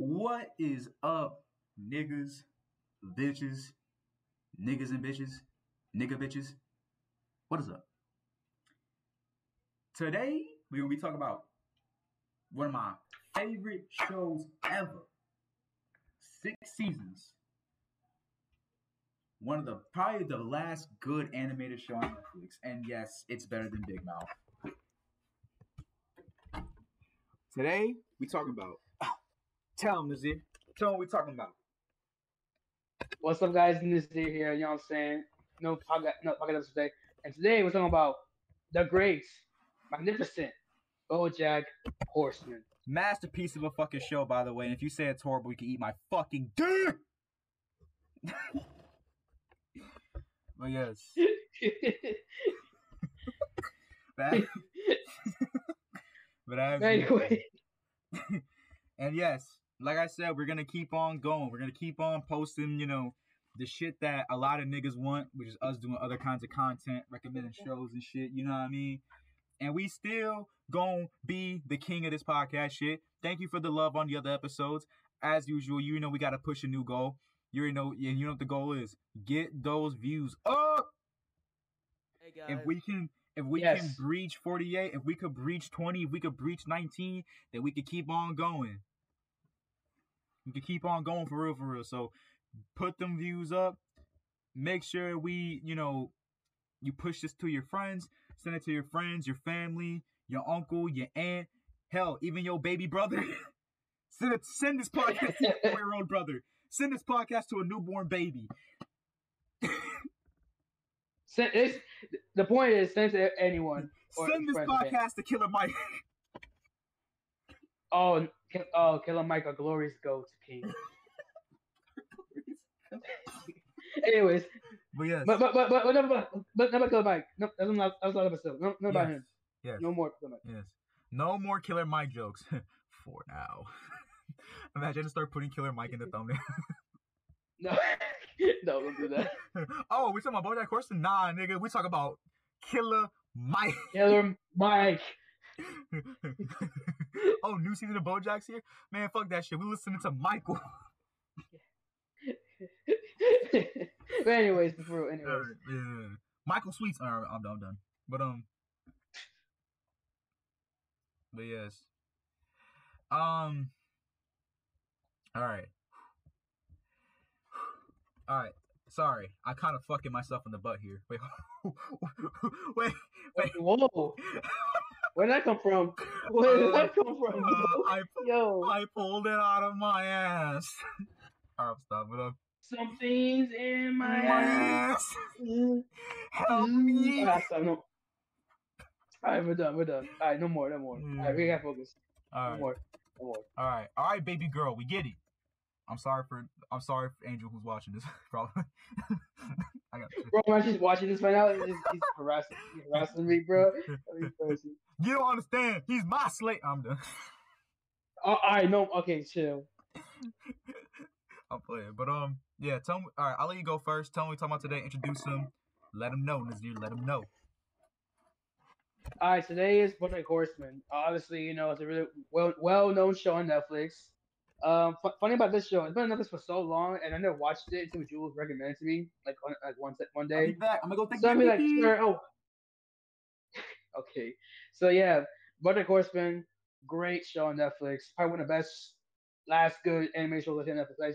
What is up, niggas, bitches, niggas and bitches, nigga bitches? What is up? Today, we're gonna be talking about one of my favorite shows ever. Six seasons. One of the probably the last good animated show on Netflix. And yes, it's better than Big Mouth. Today, we talking about Tell them, Nazir. Tell them what we talking about. What's up, guys? Nazir here. You know what I'm saying? No podcast, no podcast today. And today we're talking about the great, magnificent BoJack Horseman. Masterpiece of a fucking show, by the way. And if you say it's horrible, you can eat my fucking dick. but yes. that, but as anyway, and yes, like I said, we're gonna keep on going. We're gonna keep on posting, you know, the shit that a lot of niggas want, which is us doing other kinds of content, recommending shows and shit. You know what I mean? And we still gonna be the king of this podcast shit. Thank you for the love on the other episodes. As usual, you know we gotta push a new goal. You already know, and you know what the goal is. Get those views up. Hey guys. If we can, if we Yes. can breach 48, if we could breach 20, if we could breach 19, then we could keep on going. We could keep on going for real, for real. So put them views up. Make sure we, you know, you push this to your friends. Send it to your friends, your family, your uncle, your aunt, hell, even your baby brother. send it, send this podcast to your four-year-old brother. Send this podcast to a newborn baby. send, it's, the point is send it to anyone. Send this friends of it. podcast to Killer Mike. Oh, Ki- oh, Killer Michael, glorious go to King. Anyways, But yes. but but but but but never but, but never Killer Mike. No, that's not that's not episode. No, no about yes. him. Yes. No more Killer Mike. Yes. No more Killer Mike jokes for now. Imagine to start putting Killer Mike in the thumbnail. No, no, don't do that. oh, we talking about BoJack Horseman? Nah, nigga, we talk about Killer Mike. Killer Mike. oh, new season of BoJack's here. Man, fuck that shit. We listening to Michael. but anyways, before anyways. Alright, yeah. Michael Sweets. All right, I'm. I'm done. But um. But yes. Um. All right. All right. Sorry, I kind of fucking myself in the butt here. Wait, wait, wait. Whoa, where'd that come from? Where did that come from? Uh, I Yo, I pulled it out of my ass. Alright, stop it up. something's in my My ass. ass. Help me. Ah, stop, no. All right, we're done. We're done. All right, no more. No more. All right, we gotta focus. All No right. more. No more. All right, all right, baby girl, we get it. I'm sorry for I'm sorry for Angel who's watching this. Probably. I got Bro, man, she's watching this right now. He's, he's harassing, he's harassing me, bro. You don't understand. He's my slate. I'm done. Oh, all right, no. Okay, chill. I'm playing, but um, yeah. Tell me. All right, I'll let you go first. Tell me what we're talking about today. Introduce him. Let him know, Nazir. Let him know. All right, today is BoJack Horseman. Obviously, you know it's a really well well known show on Netflix. Um, fu- funny about this show, it's been on Netflix for so long, and I never watched it until Jules recommended it to me, like on, like one se- one I'll be day. back. I'm gonna go take So I'm like, sure, oh, okay. So yeah, BoJack Horseman, great show on Netflix. Probably one of the best last good anime shows on Netflix.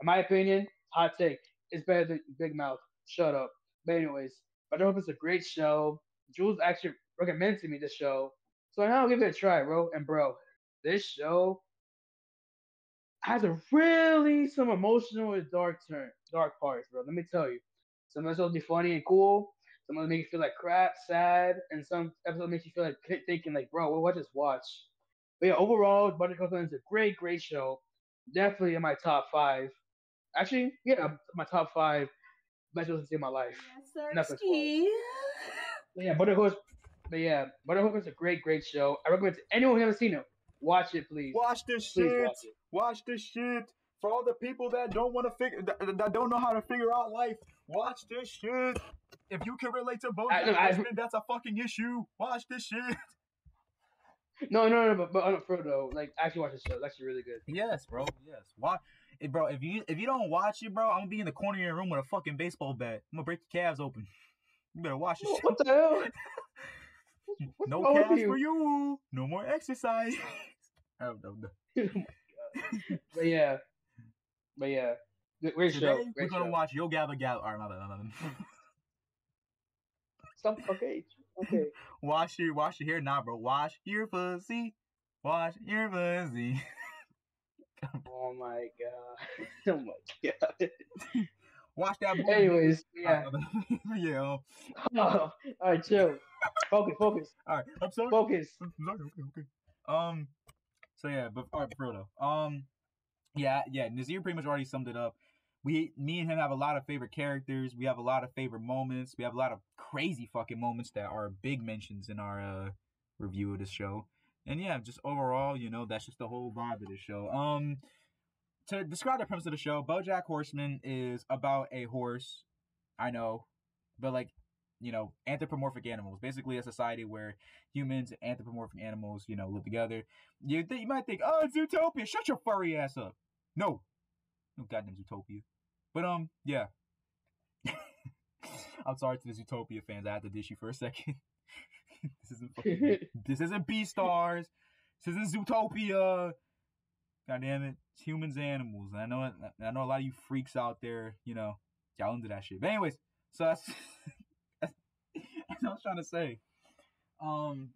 In my opinion, hot take, it's better than Big Mouth. Shut up. But anyways, BoJack Horseman's a great show. Jules actually recommended to me this show, so now I'll give it a try, bro. And bro, this show has a really some emotional and dark turn, dark parts, bro. Let me tell you. Some episodes be funny and cool. Some of them make you feel like crap, sad, and some episodes make you feel like thinking like, bro, what, what just watch? But yeah, overall, Butter Copeland is a great, great show. Definitely in my top five. Actually, yeah, my top five best shows in my life. But yeah, Butter Horse. But yeah, Butter Horse is a great, great show. I recommend it to anyone who hasn't seen it. Watch it, please. Watch this Please shit. watch. Watch this shit. For all the people that don't want to figure that, that don't know how to figure out life, watch this shit. If you can relate to I- BoJack look, I- that's a fucking issue. Watch this shit. No, no, no, but but on a pro though, like actually watch this show. It's actually really good. Yes, bro. Yes. Watch eh, bro? If you if you don't watch it, bro, I'm gonna be in the corner of your room with a fucking baseball bat. I'm gonna break your calves open. You better watch this shit. What the hell? What's No calves you? for you. No more exercise. oh, no, no. Oh but yeah, but yeah, great Today show. we're gonna show. watch Yo Gabba Gabba. Alright, my bad, my bad. Some okay, okay. wash your wash your hair, nah, bro. Wash your pussy. Wash your pussy. Oh my god. Oh my god. Wash that. booty. Anyways, yeah. Yeah. um, Oh, all right, chill. Focus, focus, All right. I'm sorry. focus. I'm sorry. Okay. Okay. Um. So yeah, but all right, though. Um. Yeah, yeah. Nazir pretty much already summed it up. We, me and him have a lot of favorite characters. We have a lot of favorite moments. We have a lot of crazy fucking moments that are big mentions in our uh review of the show. And yeah, just overall, you know, that's just the whole vibe of the show. Um, to describe the premise of the show, BoJack Horseman is about a horse. I know, but like, you know, anthropomorphic animals. Basically, a society where humans and anthropomorphic animals, you know, live together. You th- you might think, oh, it's Zootopia. Shut your furry ass up. No, no goddamn Zootopia. But um, yeah. I'm sorry to the Zootopia fans. I had to dish you for a second. this isn't fucking, this isn't Beastars. This isn't Zootopia. God damn it, it's humans, and animals. And I know, I know a lot of you freaks out there. You know, y'all into that shit. But anyways, so that's that's what I was trying to say. Um,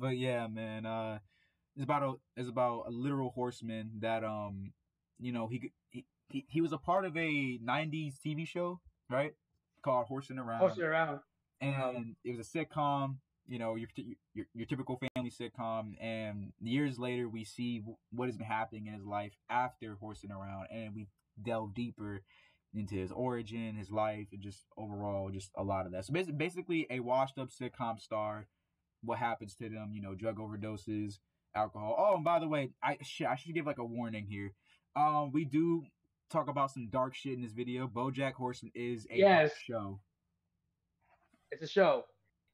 but yeah, man. Uh, it's about a it's about a literal horseman that um, you know, he he he, he was a part of a '90s TV show, right? Called Horsing Around Horse it around. and it was a sitcom. You know, your your your typical family sitcom. And years later, we see what has been happening in his life after horsing around, and we delve deeper into his origin, his life, and just overall, just a lot of that. So basically, basically a washed up sitcom star. What happens to them? You know, drug overdoses, alcohol. Oh, and by the way, I shit, I should give like a warning here. Um, we do talk about some dark shit in this video. BoJack Horseman is a Yes. show. It's a show.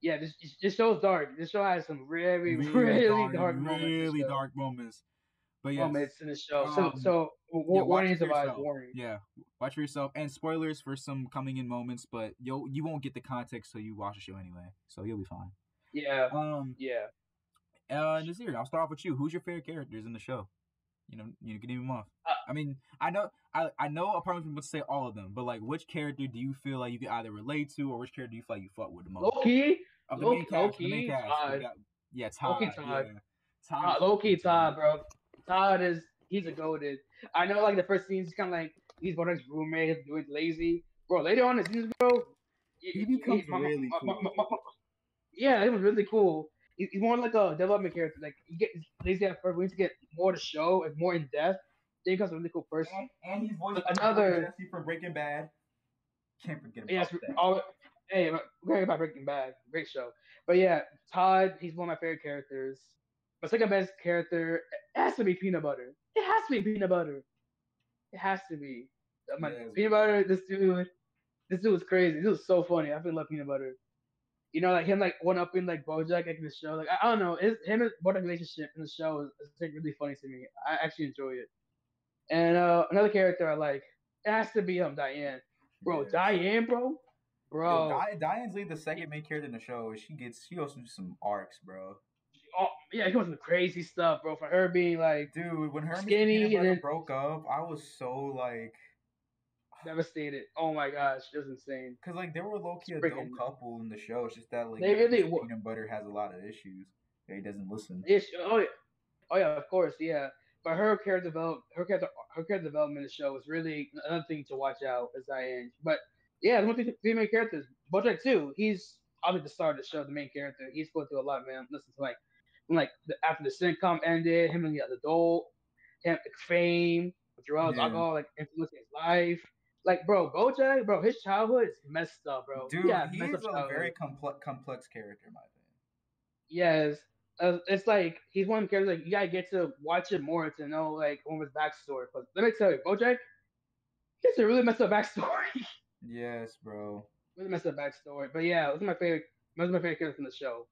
Yeah, this this show's dark. This show has some really, really, dark, moments. in the really dark moments. But yeah, moments in the show. So, Um, so w- yeah, watch warning it is for about yourself. warning. yeah, watch for yourself. And spoilers for some coming in moments, but you'll you won't get the context till you watch the show anyway, so you'll be fine. Yeah, Um, yeah. uh, Nazir, I'll start off with you. Who's your favorite characters in the show? You know, you can name them off. Uh, I mean, I know, I I know. A probably would say all of them, but like, which character do you feel like you can either relate to, or which character do you feel like you fuck with the most? Low key, of the low- main cast, the main cast. Todd. got- yeah, Todd. Low-key Todd. Yeah. Todd uh, low key Todd, bro. Todd is he's a goaded. I know, like the first scene, he's kind of like he's one of his roommates doing lazy, bro. Later on in the season, bro, He becomes my- my- really my- my- cool. my- my- yeah, it was really cool. He- He's more like a development character. Like you get lazy at first, we need to get more to show and more in depth. Then he becomes a really cool person. And, and he's voiced Another- Jesse from Breaking Bad. Can't forget about Yes, that. all, hey, we're going about Breaking Bad, great show. But yeah, Todd, he's one of my favorite characters. My second best character it has to be Peanut Butter. It has to be Peanut Butter. It has to be. My, Yes. Peanut Butter, this dude, this dude was crazy. This was so funny. I fucking love Peanut Butter. You know, like him, like one up in like BoJack, like in the show. Like I, I don't know, his him and BoJack relationship in the show is, is like really funny to me. I actually enjoy it. And uh, another character I like, it has to be um Diane, bro. Yes. Diane, bro, bro. Yo, Di- Diane's like the second main character in the show. She gets she goes through some arcs, bro. oh, yeah, it goes some crazy stuff, bro. For her being like Dude, when her and. Skinny, Peanut and then- broke up, I was so like, devastated. Oh my gosh, it was insane. cause like there were low key a dope couple in the show. It's just that like They really Peanut Butter has a lot of issues. that He doesn't listen. Yeah, oh yeah, oh yeah, of course, yeah. But her character develop, her character, her character development in the show is really another thing to watch out as Diane. But yeah, the one thing female characters, BoJack too. He's obviously the star of the show, the main character. He's going through a lot, man. Listen to like, like the, after the sitcom ended, him and the adult, him fame, drugs, Yeah. alcohol, like influencing his life. Like, bro, BoJack, bro, his childhood is messed up, bro. Dude, yeah, he is a childhood. very complex complex character, in my opinion. Yes. Uh, it's like he's one of the characters like you gotta get to watch it more to know like one of his backstory. But let me tell you, BoJack, he's a really messed up backstory. Yes, bro. really messed up backstory. But yeah, those are my favorite. Those are my favorite characters in the show.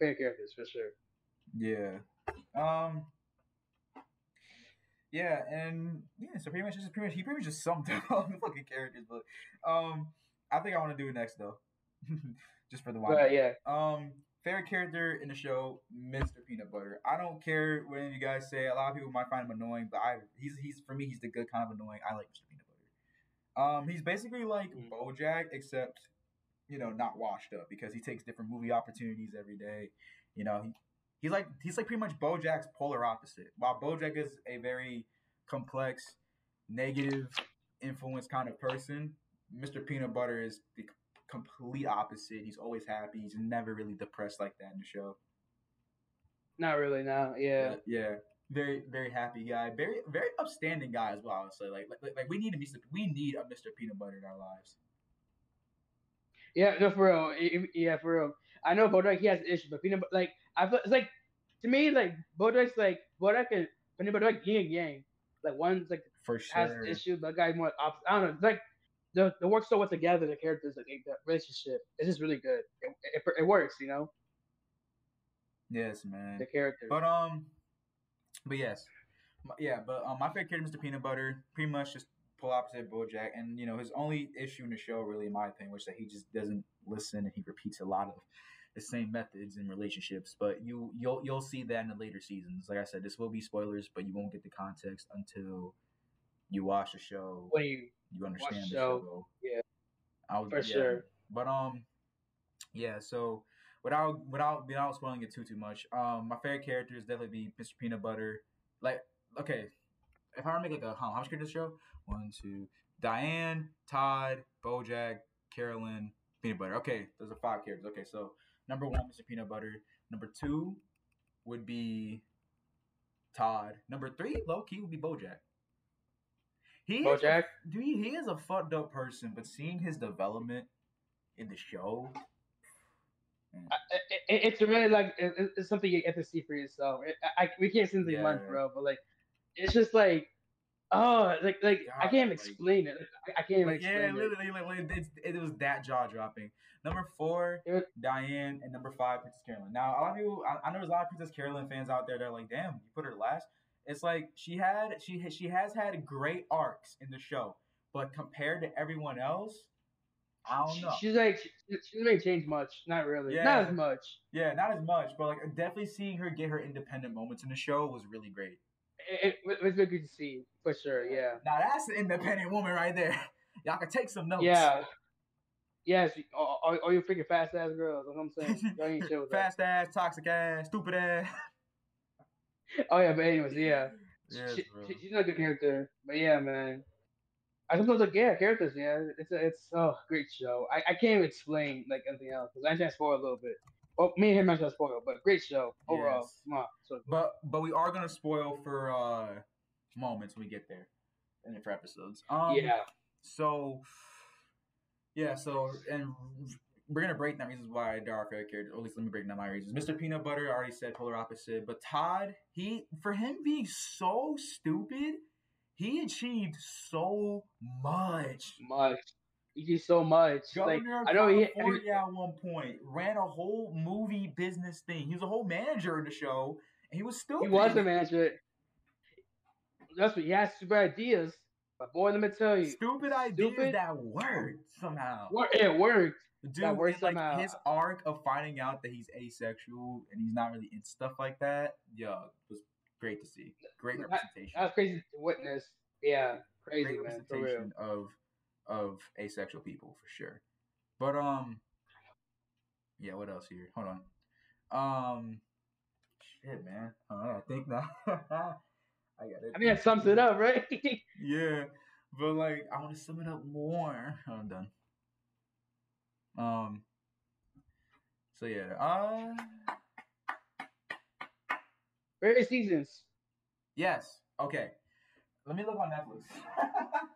Favorite characters for sure. Yeah. Um. Yeah, and yeah, so pretty much just pretty much he pretty much just summed up all the fucking characters, but um, I think I want to do it next though, just for the one. But yeah, Um, favorite character in the show, Mr. Peanut Butter. I don't care what you guys say. A lot of people might find him annoying, but I he's he's for me he's the good kind of annoying. I like Mr. Peanut Butter. Um, he's basically like Mm. BoJack, except you know not washed up because he takes different movie opportunities every day. You know he. He's like he's like pretty much BoJack's polar opposite. While BoJack is a very complex, negative influence kind of person, Mr. Peanut Butter is the complete opposite. He's always happy. He's never really depressed like that in the show. not really. no. yeah. But, yeah. Very, very happy guy. Very, very upstanding guy as well. Honestly, like, like, like we need a Mr. We need a Mr. Peanut Butter in our lives. Yeah, no, for real. Yeah, for real. I know BoJack he has issues, but peanut butter, like I feel it's like to me like BoJack's like BoJack and peanut butter like yin and yang. Like one's like For has issues, but the guy's more opposite. I don't know. It's like the the work so well together. The characters, like the relationship, it's just really good. It, it, it works, you know. Yes, man. The characters. But um, but yes, M- yeah. But um, my favorite character, Mr. Peanut Butter, pretty much just pull opposite BoJack, and you know his only issue in the show, really, in my opinion, was that he just doesn't listen and he repeats a lot of the same methods in relationships. But you you'll you'll see that in the later seasons. Like I said, this will be spoilers, but you won't get the context until you watch the show. when you You understand the the show. show, yeah. I was, For yeah. sure. But um, yeah. So without without without spoiling it too too much, um, my favorite character is definitely be Mr. Peanut Butter. Like, okay, if I were to make like a how, much characters show? One, two, Diane, Todd, BoJack, Carolyn, Peanut Butter. Okay, those are five characters. Okay, so number one, Mr. Peanut Butter. Number two would be Todd. Number three, low key, would be BoJack. He is BoJack. Dude, he is a fucked up person, but seeing his development in the show, Mm. it, it- it's really like it, it- it's something you get to see for yourself. It, I, we can't see the month, Yeah. bro, but like it's just like oh, like like I can't like- explain it. Like, I, can't even explain yeah, it. literally, like, like, it was that jaw dropping. Number four, was- Diane, and number five, Princess Carolyn. Now, a lot of people, I, I know there's a lot of Princess Carolyn fans out there that are like, "Damn, you put her last." It's like she had, she she has had great arcs in the show, but compared to everyone else, I don't She- know. She's like she, she doesn't change much. Not really. Yeah. Not as much. Yeah, not as much, but like definitely seeing her get her independent moments in the show was really great. It, it, it was really good to see for sure. Yeah. Now that's an independent woman right there. Y'all can take some notes. Yeah. Yes. All, all, all you freaking fast ass girls. That's what I'm saying. Y'all ain't chill with that. Fast ass, toxic ass, stupid ass. Oh yeah, but anyways, yeah. Yes, she, she- she's not a good character, but yeah, man. I sometimes like yeah, characters. Yeah, it's a, it's oh great show. I, I can't even explain like anything else because I just spoil a little bit. Well, me and him actually spoil, but great show overall. Yes. On, so But but we are gonna spoil for uh moments when we get there and for episodes. Um, yeah, So yeah, so and we're gonna break down reasons why there are favorite characters. Or at least let me break down my reasons. Mr. Peanut Butter I already said polar opposite, but Todd, he for him being so stupid, he achieved so much. much. He did so much. Like Governor I of know he, at one point ran a whole movie business thing. He was a whole manager in the show, and he was stupid. he was a manager. That's what he has super ideas. But boy, let me tell you, Stupid ideas Stupid. that worked somehow. it worked. Dude, That works and, like somehow. his arc of finding out that he's asexual and he's not really in stuff like that, yeah, was great to see. Great representation. That was crazy to witness. Yeah, crazy great man, representation of of asexual people for sure. But um, yeah. What else here? Hold on. Um, shit, man. I think now. I got it. I mean, that sums it up, right? Yeah, but like I want to sum it up more. I'm done. Um. So yeah. Uh. Various seasons. Yes. Okay. Let me look on Netflix.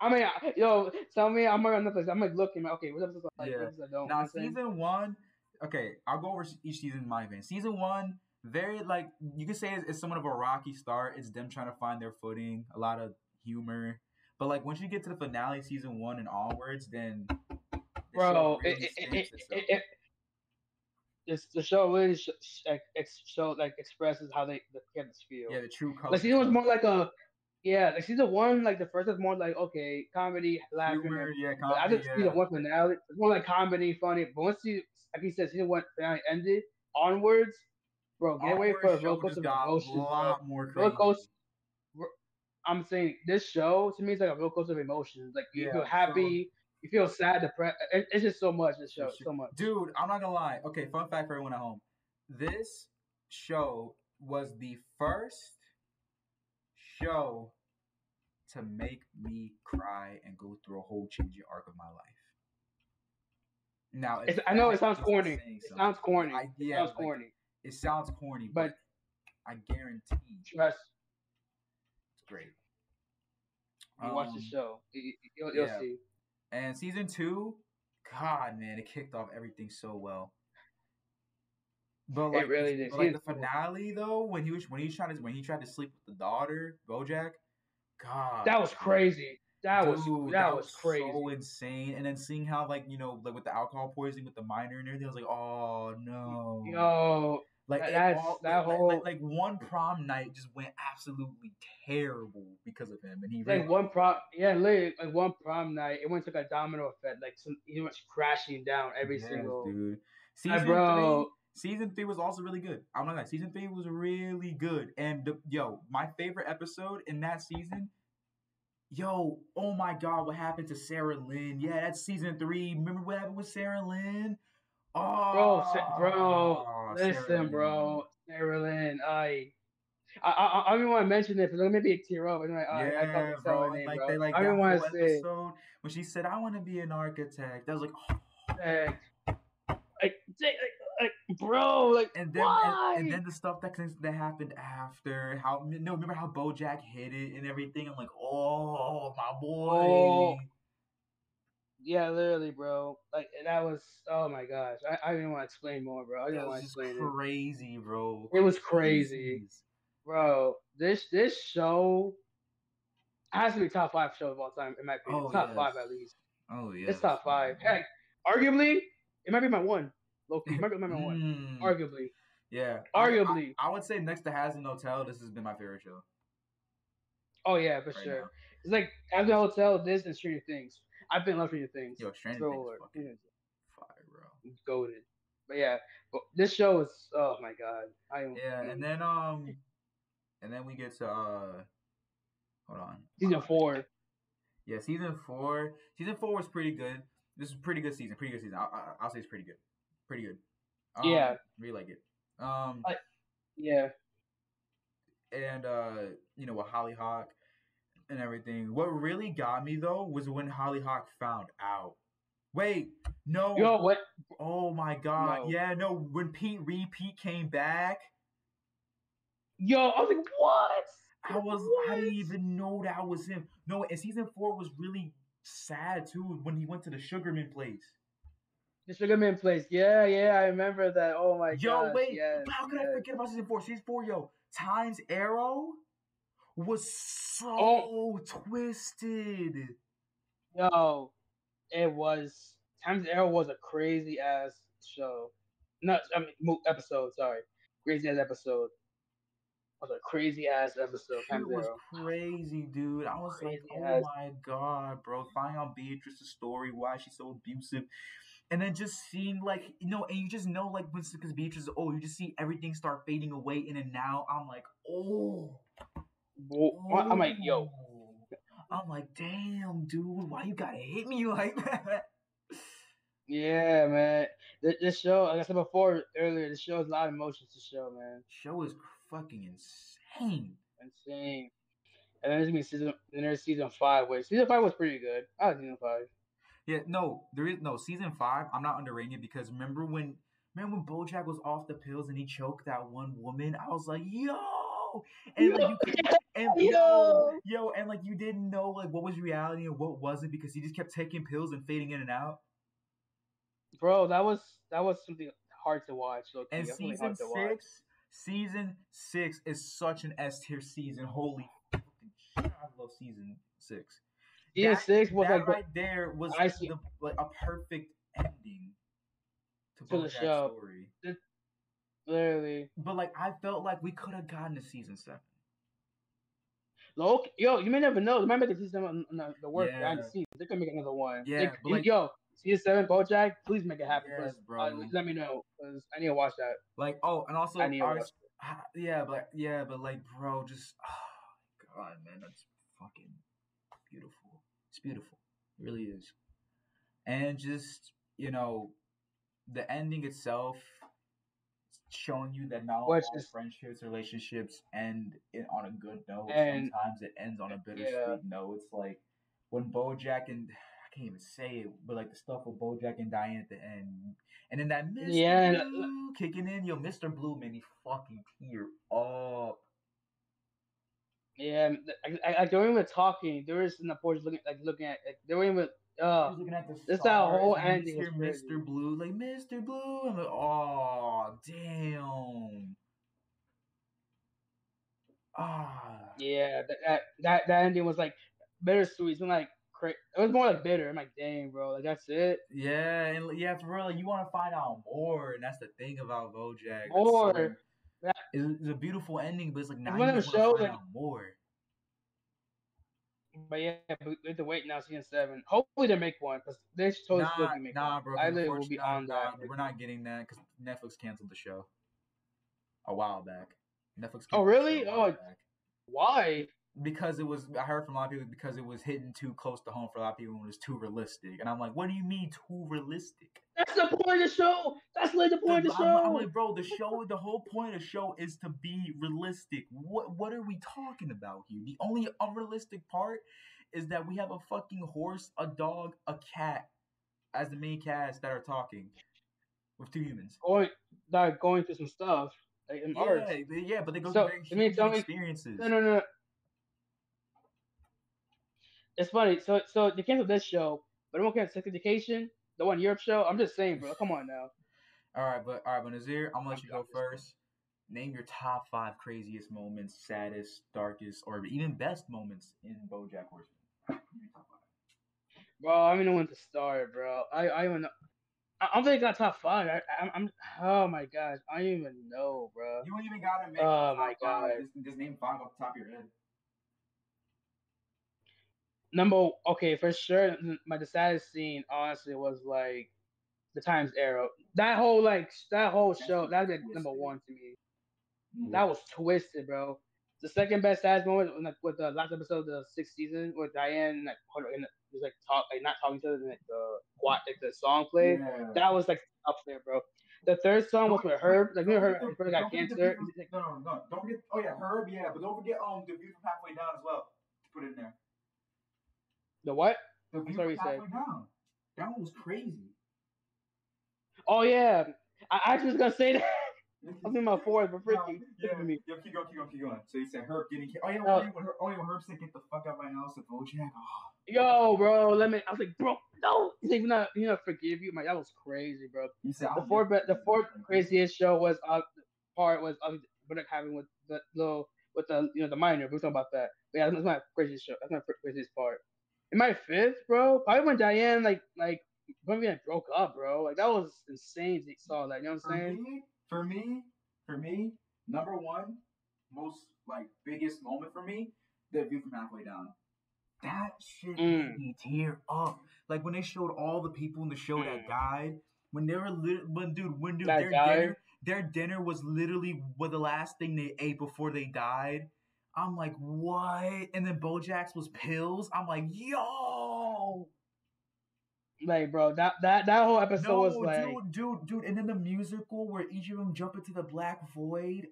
I mean, I- yo, tell me I'm on Netflix. I'm like looking, okay, what episodes I like, Yeah. what episodes I don't. now saying? season one. Okay, I'll go over each season in my opinion. Season one, very like you could say it's, it's somewhat of a rocky start. It's them trying to find their footing. A lot of humor, but like once you get to the finale, season one and onwards, then bro, really it, it, stamps it, itself. it, it, this the show really sh- ex- show like expresses how they the characters feel. Yeah, the true color. like season one's more like a yeah, like season one, like the first is more like okay, comedy, laughing. humor. and- Yeah, But I comedy. just yeah. season one finale, it's more like comedy, funny. But once you, like you said, season one finale ended onwards, bro, get ready for a roller coaster of emotions, a bro. lot more crazy. coaster. I'm saying this show to me is like a roller coaster of emotions. Like you Yeah, feel happy, you feel sad, depressed. It's just so much. This show, so much. Dude, I'm not gonna lie. Okay, fun fact for everyone at home. This show was the first show to make me cry and go through a whole changing arc of my life. Now, I know it sounds corny. It sounds corny. I- It yeah, sounds like, corny. It sounds corny, But- but I guarantee Trust. it's great. You watch the Um, show. You, will you'll yeah. see. And season two, God, man, it kicked off everything so well. But like, really but, like the finale though, when he was when he tried to when he tried to sleep with the daughter, BoJack, God, That was crazy. That was dude, that, was crazy. so insane. And then seeing how like you know like with the alcohol poisoning with the minor and everything, I was like, oh no, Yo, like that- all- that like, whole- like, like one prom night just went absolutely terrible because of him, and he like one prom, yeah, literally like one prom night, it went to like a domino effect. Like some, he went crashing down every Yes, single. dude. Season bro. three, season three was also really good. I'm not gonna season three was really good. And the, yo, my favorite episode in that season, yo, oh my god, what happened to Sarah Lynn? Yeah, that's season three. Remember what happened with Sarah Lynn? Oh, Bro, oh, bro, Sarah Listen, bro. Sarah Lynn, I. I, I, I don't want to mention it, but let me be a tear up. And like, I, I Yeah, bro. Lynn, like bro. they like I don't want to say, when she said, "I want to be an architect." That was like, oh. like, like, like, like, bro, like, and then why? and, and then the stuff that that happened after how no remember how BoJack hit it and everything. I'm like, oh my boy. Oh, yeah, literally, bro. Like that was, oh my gosh, I, I didn't want to explain more, bro. I didn't want to explain it. crazy, bro. It was crazy. bro. This this show has to be top five show of all time in my opinion. Oh, top yes. five at least. Oh yeah, it's top five. Heck, arguably, it might be my one. Loki, it might be my one. Mm, Arguably, yeah, I- I- arguably. I, would say next to Hazbin Hotel, this has been my favorite show. oh yeah, for right sure. now. It's like As Hotel, this and Stranger Things. I've been loving Stranger Things. Yo, Stranger Things, Lord. fucking fire, bro. goaded. But yeah, but this show is oh my god. I am Yeah, and then um, and then we get to uh, hold on, season Uh, four. Yeah, season four. Season four was pretty good. This is a pretty good season. Pretty good season. I'll, I'll- I'll say it's pretty good. Pretty good. Um, Yeah. really like it. Um, I- Yeah, and uh, you know, with Hollyhock and everything. What really got me though was when Hollyhock found out. Wait, no. yo, what? Oh my god. No. Yeah, no. When Pete Repeat came back, Yo, I was like, what? I was I didn't even know that was him. No, and season four was really sad too when he went to the Sugarman place. The Sugarman place. Yeah, yeah, I remember that. Oh my god. Yo, gosh, wait, yes, how could I forget about season four? Season four, yo, Times Arrow was so Oh. twisted. Yo, it was Times Arrow was a crazy ass show. Not I mean episode. Sorry, crazy ass episode. Was a crazy ass episode. It Times was Arrow. crazy, dude. I was like, Crazy oh ass. my god, bro. Finding out Beatrice's story, why she's so abusive. And then just seeing like you know, and you just know like when because Beatrice is oh, you just see everything start fading away in and now. I'm like, oh, I'm like, yo, oh. I'm like, damn, dude, why you gotta hit me like that? yeah, man. This, this show, like I said before earlier, this show has a lot of emotions to show, man. Show is fucking insane. Insane. And then there's gonna be season. Then there's season five, which season five was pretty good. I like season five. Yeah, no, there is no season five. I'm not underrating it because remember when remember when BoJack was off the pills and he choked that one woman? I was like, yo, and like you could, and yo, Yo. yo, and like you didn't know like what was reality and what wasn't because he just kept taking pills and fading in and out. Bro, that was that was something hard to watch. Low And season hard to watch. six, season six is such an S tier season. Holy shit, I love season six. Season that- six was that like the- right there was I the, like a perfect ending. To the BoJack's show. story. Literally. But like, I felt like we could have gotten to season seven. Look, yo, you may never know. They might make a season on, the, the work behind the Yeah. scenes. They could make another one. Yeah, Like, but like- yo, season seven, BoJack, please make it happen. Yes, bro. uh, let me know because I need to watch that. Like, oh, and also, I need our- ah, yeah, but yeah, but like, bro, just oh god, man, that's fucking beautiful. It's beautiful, it really is. And just you know, the ending itself, showing you that not Which all is- friendships, relationships end in, on a good note. And- Sometimes it ends on a bittersweet Yeah. note. It's like when BoJack and I can't even say it, but like the stuff with BoJack and Diane at the end, and then that Mr. Yeah, uh, Blue kicking in, yo, Mr. Blue made me fucking tear up. Yeah, I, I, I, they even talking. They were just in the porch looking, like looking at. Like, they weren't even. Uh, was looking at the that whole and ending was crazy. Mr. Blue, like Mr. Blue. I'm like, oh damn. Ah. Yeah, that, that that that ending was like bittersweet. It's been like cra- It was more like bitter. I'm like, dang, bro, like that's it. Yeah, and yeah, for real, like, you want to find out more, and that's the thing about BoJack. It's More. so- Yeah. It's, it's a beautiful ending, but it's like now you want to find that- out more. But yeah, but we have to wait now. Season seven. Hopefully they make one because they totally nah, still make nah, one. bro. I literally will unfortunately, be on nah, that. We're not getting that because Netflix canceled the show a while back. Netflix. Oh, really? Oh, back. Why? because it was I heard from a lot of people because it was hitting too close to home for a lot of people and it was too realistic. And I'm like, what do you mean too realistic? That's the point of the show. That's like the point of the I'm, show. I'm like, bro, the show, the whole point of the show is to be realistic. What what are we talking about here? The only unrealistic part is that we have a fucking horse, a dog, a cat as the main cast that are talking with two humans. going, like going through some stuff like in art. Yeah, they- yeah, but they go So, through I very mean, human me- experiences. No, no, no. It's funny. So, so they canceled this show, but they won't cancel Sex Education, the one Europe show. I'm just saying, bro. Come on now. All right, but all right, but Nazir, I'm gonna let you go first. Name your top five craziest moments, saddest, darkest, or even best moments in BoJack Horseman. Give me top five. Bro, I don't even know when to start, bro. I, I even know. I, I'm thinking got top five. I, I'm, I'm. Oh my gosh, I don't even know, bro. You don't even gotta make. Oh my. God. Just, just name five off the top of your head. Number okay, for sure. My the saddest scene, honestly, was like the Times Arrow. That whole like that whole show. Like twisted. number one to me. Mm. That was twisted, bro. The second best saddest moment was like with the last episode of the sixth season with Diane like and was like talk like not talking to and like the what like the song played. Yeah. That was like up there, bro. The third song was with Herb. Like know Herb, Herb got the cancer. No, no, no. Don't forget. Oh yeah, Herb. Yeah, but don't forget um the view from halfway down as well. Put it in there. The what? The view sorry, from halfway down. That one was crazy. Oh yeah, I I actually was gonna say that. I was in my fourth, but freaking yeah, yeah. me. yeah, keep going, keep going, keep going. So you said Herb getting ki- oh yeah, oh yeah, when Herb, oh yeah, when Herb said get the fuck out of my house at Bojack. Oh, Yo, bro, let me. I was like, bro, no. He's like, not, you know, forgive you. My that was crazy, bro. you said The fourth, be- the fourth craziest show was uh part was uh, what having with the little with the you know the minor. We were talking about that. But yeah, that's my craziest show. That's my craziest part. In my fifth, bro, probably when Diane like like when we like, broke up, bro. Like that was insane. To saw that. You know what I'm saying? For me, for me, number one, most like biggest moment for me, the view from halfway down. That shit Mm. made me tear up. Like when they showed all the people in the show that Mm. died. When they were lit, when dude, when dude, That their died? dinner, their dinner was literally what the last thing they ate before they died. I'm like, what? And then Bojack's was pills. I'm like, yo. Like, bro, that that that whole episode No, was like dude, dude, dude, and then the musical where each of them jump into the black void.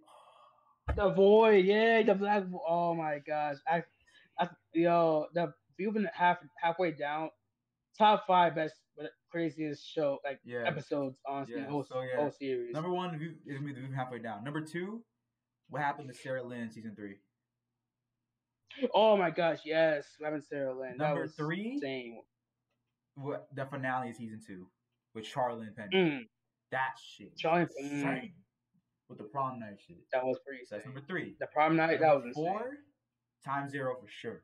the void. Yeah, the black. Vo- Oh my gosh, I, I yo, the been half halfway down. Top five best craziest show like Yeah. episodes honestly Yeah, whole, so yeah. whole series. Number one, view is me the halfway down. Number two, what happened to Sarah Lynn season three? oh my gosh, yes, Lavin Sarah Lynn. Number three? insane. What the finale of season two with Charlie and Penny. Mm, That shit. Charlie and-. With the prom night shit. that was pretty. So that's number three. The prom night that was Number insane. four, Time's Arrow for sure.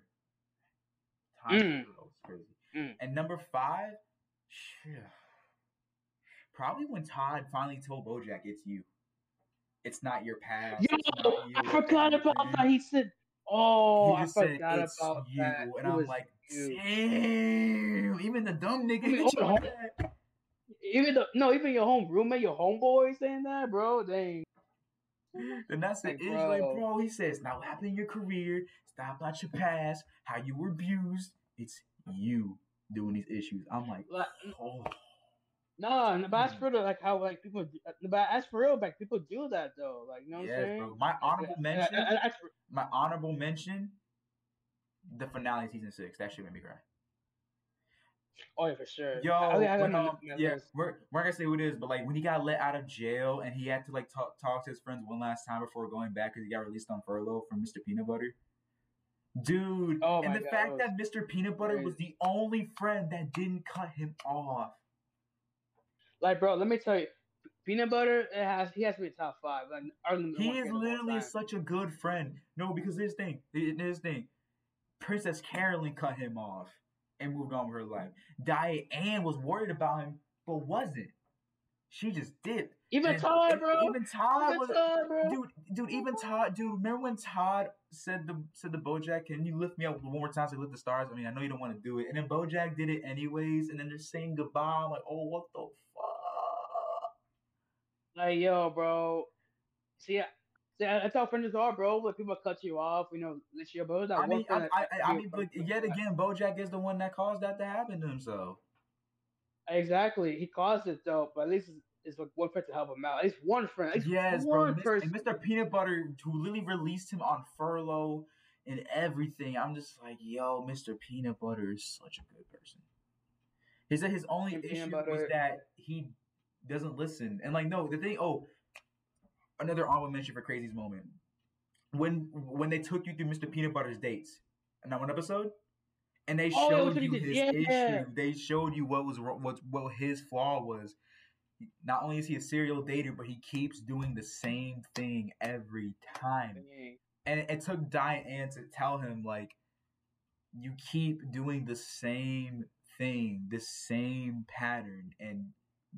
Time Mm. Zero was crazy. Mm. And number five, shit, probably when Todd finally told BoJack, "It's you. It's not your past. Yo, not you, I forgot about everything." that. He said, "Oh, I said, forgot "It's about you," that." and It I'm like, you. "Damn!" Even the dumb nigga. I mean, hit you hold with on. that. even the no, even your home roommate, your homeboy saying that, bro. Dang. And that's the Like, issue, like, bro. He says, "Now, what happened in your career? Stop not your past. How you were abused. It's you doing these issues." I'm like, Like, oh, no, no, but that's Hmm. for the like how like people, do- but that's for real. Like people do that though. Like you know what yes, I'm saying? bro. My honorable And- mention. and- and that's for- my honorable mention, the finale of season six. That shit made me cry. oh yeah, for sure. Yo, I, I, I when, um, yeah, we're we're not gonna say who it is, but like when he got let out of jail and he had to like talk talk to his friends one last time before going back because he got released on furlough from Mr. Peanut Butter. Dude, Oh and the God, fact that that Mr. Peanut Butter was the only friend that didn't cut him off. Like, bro, let me tell you, peanut butter. It has he has to be top five. Like, He is fan of all literally such a good friend. No, because this thing, this thing, Princess Carolyn cut him off and moved on with her life. Diane was worried about him, but wasn't. She just dipped. Even And- Todd, bro. Even Todd Even was. Todd, bro. Dude, dude, even Todd, dude, remember when Todd said the said the BoJack, "Can you lift me up one more time so I lift the stars?" I mean, I know you don't want to do it, and then BoJack did it anyways, and then they're saying goodbye. I'm like, oh, what the fuck? Like, yo, bro. See, I- see, that's how friends are, bro. When people cut you off, you know, let you bro. I mean, I, I, I, I mean, but yet again, BoJack is the one that caused that to happen to himself. Exactly, he caused it though, but at least it's, it's like one friend to help him out. At least one friend. Least Yes, one bro. Person. And Mr. Peanut Butter, who literally released him on furlough and everything. I'm just like, yo, Mr. Peanut Butter is such a good person. He said his only Mr. Issue was that he doesn't listen. And like, no, the thing. Oh, another honorable mention for Crazy's moment when when they took you through Mr. Peanut Butter's dates in that one episode. And they Oh, showed you his yeah. issue. They showed you what was what what his flaw was. Not only is he a serial dater, but he keeps doing the same thing every time. And it, it took Diane to tell him like, you keep doing the same thing, the same pattern, and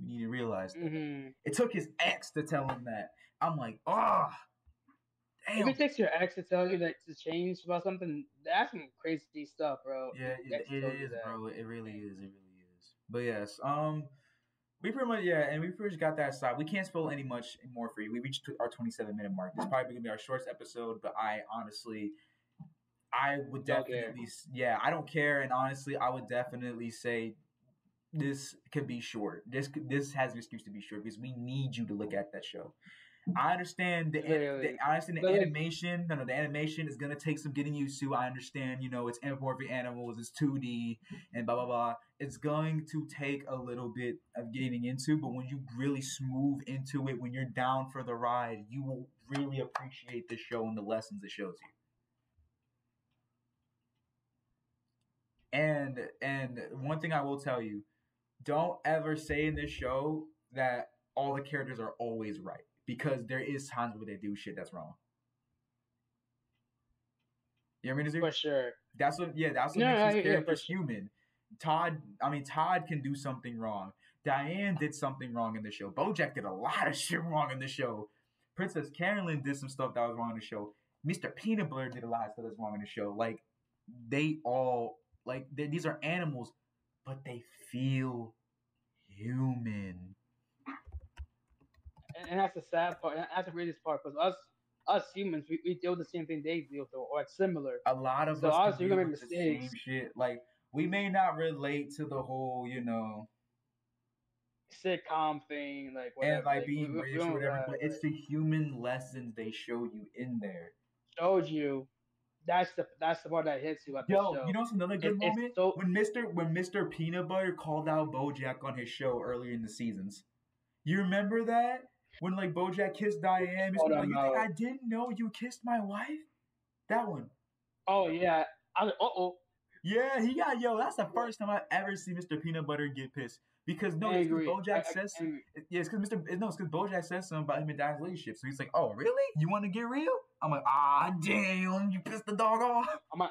you need to realize that. Mhm. It took his ex to tell him that. I'm like, ah, If damn. it takes your ex to tell you that to change about something, that's some crazy stuff, bro. Yeah, it, it is, bro. It really is. It really is. But yes, um, we pretty much yeah, and we pretty much got that side. We can't spoil any much more for you. We reached our 27 minute mark. This is probably gonna be our shortest episode, but I honestly, I would definitely, yeah, I don't care, and honestly, I would definitely say Mm-hmm. this could be short. This could- this has an excuse to be short because we need you to look at that show. I understand the, the I understand the animation. No, no, the animation is gonna take some getting used to. I understand, you know, it's anthropomorphic animals, it's 2D, and blah blah blah. It's going to take a little bit of getting into, but when you really smooth into it, when you're down for the ride, you will really appreciate the show and the lessons it shows you. And and one thing I will tell you, don't ever say in this show that all the characters are always right because there is times where they do shit that's wrong. You know what I mean? For sure. That's what yeah, that's what No, makes I- these yeah, for characters sure. human. Todd, I mean Todd can do something wrong. Diane did something wrong in the show. Bojack did a lot of shit wrong in the show. Princess Carolyn did some stuff that was wrong in the show. Mr. Peanut Butter did a lot of stuff that's wrong in the show. Like they all like they, these are animals, but they feel human. And, and that's the sad part. And that's the greatest part because us, us humans, we, we deal with the same thing they deal with, or it's similar. A lot of So us obviously you're deal gonna make the same shit. Like we may not relate to the whole, you know, Sitcom thing, like whatever. and like being we- rich whatever, got, but it's the human lessons they show you in there. showed you. That's the that's the part that hits you at the Yo, show. you know what's another good It- moment? so- when Mr. when Mr. Peanut Butter called out Bojack on his show earlier in the seasons. You remember that? When like Bojack kissed Diane, Mr. Like, you think. I didn't know you kissed my wife? That one. oh yeah. I uh oh. Yeah, he got yo. That's the first time I've ever seen Mr. Peanut Butter get pissed. Because no, it's 'cause Angry. Bojack I- I- says angry. yeah, it's because Mr. No, it's because Bojack says something about him and Diane's relationship. So he's like, "Oh, really? You want to get real?" I'm like, "Ah, damn, you pissed the dog off." I'm like,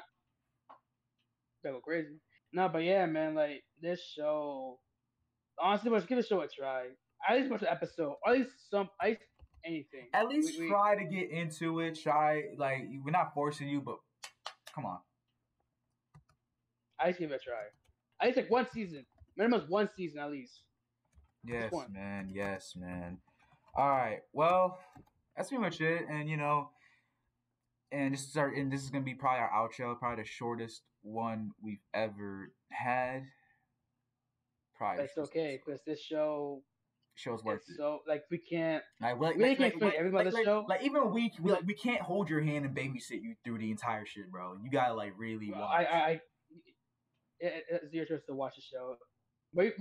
that go crazy. No, but yeah, man, like this show. Honestly, let's give the show a try. at least watch the episode, or at least some, at least anything. At least We- we- try to get into it. Try like we're not forcing you, but come on. I least give it a try. At least like one season, minimum one season at least. Yes, man. Yes, man. All right. Well, that's pretty much it. And you know, and this is our and this is gonna be probably our outro, probably the shortest one we've ever had. Probably. It's okay because this show Show's worth it. so like we can't. Like, like, really like, can't like, every like, show. like even we, we like we can't hold your hand and babysit you through the entire shit, bro. You gotta like really watch. I, I, I it, it's your choice to watch the show. You-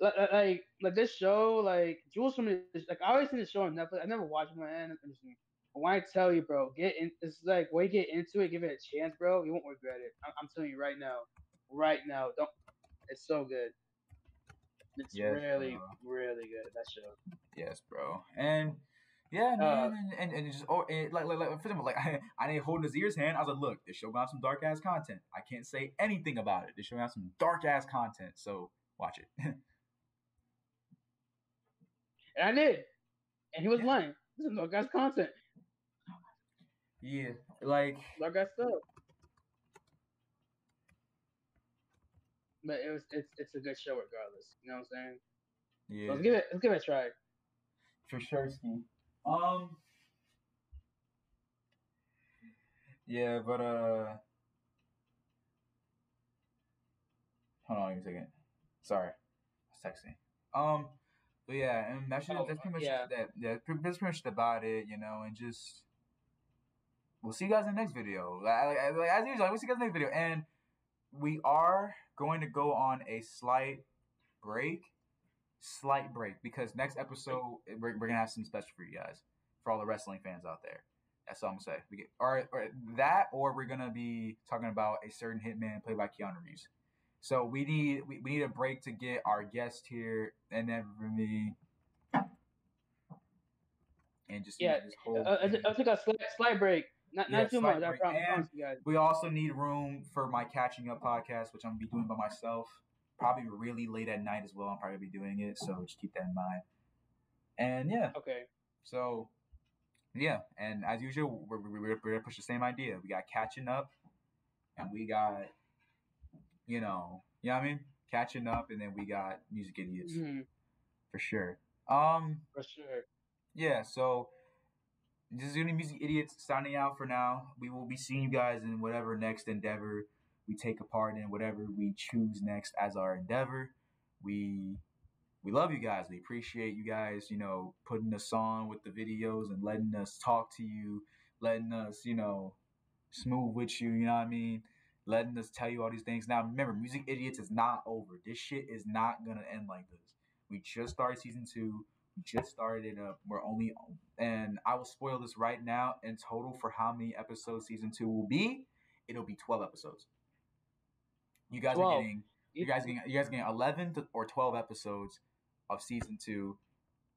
like, like- like, this show, like Jules from the, like I always seen the show on Netflix. I never watched. But when I tell you, bro, get in. It's like when you get into it, give it a chance, bro. You won't regret it. I'm, I'm telling you right now, right now. Don't. It's so good. It's Yes, really, bro. really good. That show. Yes, bro. And yeah, man, Uh, and, and, and just oh, and like like like for example, like I, I didn't hold Nazir's hand. I was like, look, this show got some dark ass content. I can't say anything about it. This show got some dark ass content, so watch it. And I did. And he was Yeah. lying. This is dark ass content. yeah, like No guy's stuff. But it was it's it's a good show regardless. You know what I'm saying? So yeah, let's give it let's give it a try. for sure, ski. Um, yeah, but uh, hold on a second. Sorry, I was texting. Um, but yeah, and that's Oh, that's pretty much yeah. that. Yeah, that's pretty much about it, you know, and just we'll see you guys in the next video. Like, like, like, as usual, we'll see you guys in the next video, and we are going to go on a slight break, slight break, because next episode we're, we're gonna have something special for you guys, for all the wrestling fans out there. That's all I'm gonna say. We get or, or that, or we're gonna be talking about a certain hitman played by Keanu Reeves. So we need we, we need a break to get our guest here, and then for me, and just Yeah, this whole Uh, thing. I'll take a slight, slight break. Not Yeah, not too much. I promise, And- promise you guys. We also need room for my catching up podcast, which I'm gonna be doing by myself. Probably really late at night as well. I'm probably be doing it, so just keep that in mind. And yeah, Okay. so yeah, and as usual, we're, we're, we're gonna push the same idea. We got catching up, and we got, you know, you know what I mean, catching up, and then we got music idiots Mhm, for sure. Um, for sure. yeah, so this is gonna be Music Idiots signing out for now. We will be seeing you guys in whatever next endeavor we take a part in, whatever we choose next as our endeavor. We we love you guys. We appreciate you guys, you know, putting us on with the videos and letting us talk to you, letting us, you know, smooth with you, you know what I mean? Letting us tell you all these things. Now remember, Music Idiots is not over. This shit is not gonna end like this. We just started season two. We just started it up. We're only and I will spoil this right now. In total, for how many episodes season two will be, it'll be twelve episodes. You guys are getting you guys getting you guys getting eleven to, or twelve episodes of season two,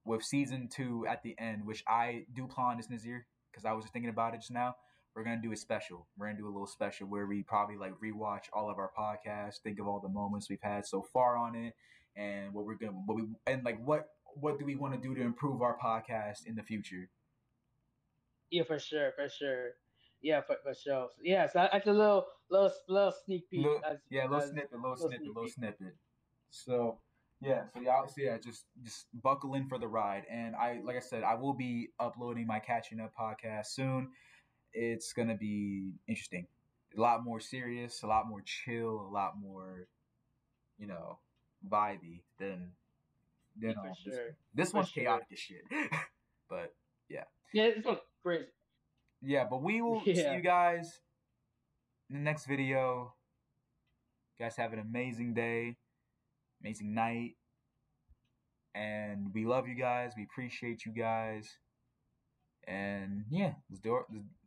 with season two at the end, which I do plan this Nazir because I was just thinking about it just now. We're gonna do a special. We're gonna do a little special where we probably like rewatch all of our podcasts, think of all the moments we've had so far on it, and what we're gonna what we and like what what do we want to do to improve our podcast in the future. Yeah, for sure, for sure. Yeah, for, for sure. Yeah, so that's a little little little sneak peek. Little- as, Yeah, little as- snippet, little little snippet, little snippet. So yeah, so y'all, so yeah, just just buckle in for the ride. And I, like I said, I will be uploading my catching up podcast soon. It's gonna be interesting, a lot more serious, a lot more chill, a lot more, you know, vibey than than Yeah, um, this, this one's sure. chaotic as shit. but yeah. Yeah, this one's crazy. Yeah, but we will see you guys in the next video. You guys have an amazing day, amazing night. And we love you guys. We appreciate you guys. And yeah, let's do it.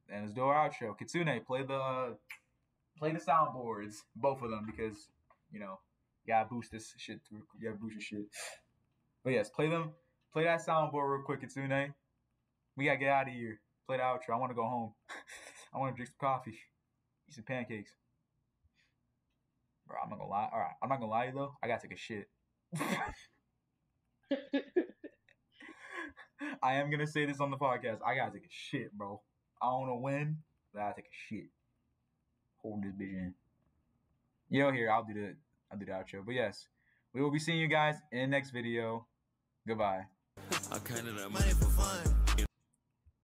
And let's do our outro. Kitsune, play the play the soundboards, both of them, because you know, you gotta boost this shit. through- You gotta boost your shit. But yes, play them. Play that soundboard real quick, Kitsune. We gotta get out of here. Play the outro. I want to go home. I want to drink some coffee, eat some pancakes. Bro, I'm not gonna lie. All right, I'm not gonna lie to you though. I gotta take a shit. I am gonna say this on the podcast. I gotta take a shit, bro. I don't know when, but I gotta take a shit. Hold this bitch in. Yo, here I'll do the I'll do the outro. But yes, we will be seeing you guys in the next video. Goodbye. I money for fun.